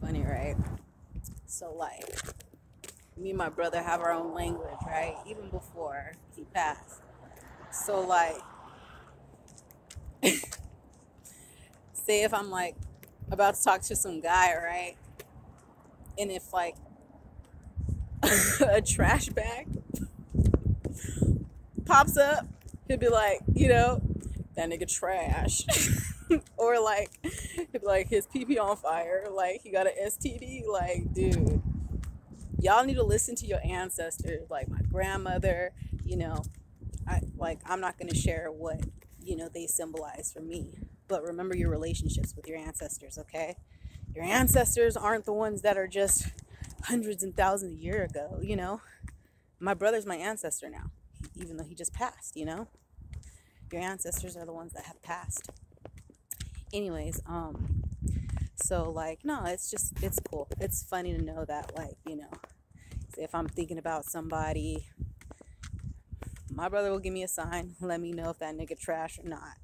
funny, right? So like me and my brother have our own language, right? Even before he passed. So like say if I'm like about to talk to some guy, right? And if like a trash bag pops up, he'll be like, you know, that nigga trash. or like like his pee pee on fire, like he got an STD, like dude. Y'all need to listen to your ancestors, like my grandmother, you know. I like I'm not gonna share what, you know, they symbolize for me but remember your relationships with your ancestors, okay? Your ancestors aren't the ones that are just hundreds and thousands of years ago, you know? My brother's my ancestor now, even though he just passed, you know? Your ancestors are the ones that have passed. Anyways, um, so like, no, it's just, it's cool. It's funny to know that, like, you know, if I'm thinking about somebody, my brother will give me a sign, let me know if that nigga trash or not.